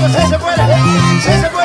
se puede, ¿eh? se puede.